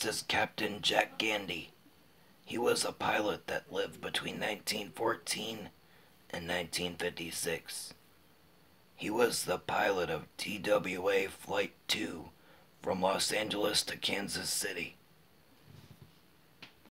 This is Captain Jack Gandy. He was a pilot that lived between 1914 and 1956. He was the pilot of TWA Flight 2 from Los Angeles to Kansas City.